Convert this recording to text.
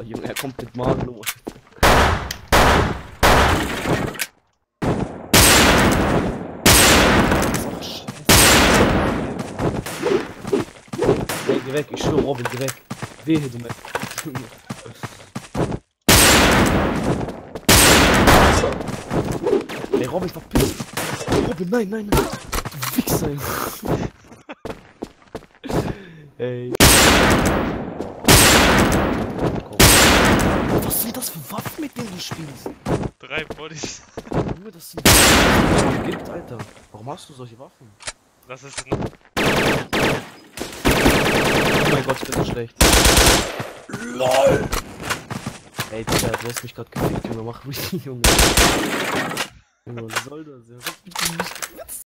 Oh komt er kommt los. Marvel. Geh weg, ich schwöre, Robin, geh weg. Weer du weg. Ey, Robin, verpiss dich. Robin, nein, nein, nein. Du Hey. Bodies spielst. Drei Bodies. Junge, das sind gibt, Alter. Warum hast du solche Waffen? Das ist ne Oh mein Gott, ich bin so schlecht. LOL! Ey, Digga, du hast mich gerade gefickt, Junge. Mach ruhig, Junge. Junge, was soll das? Ja, was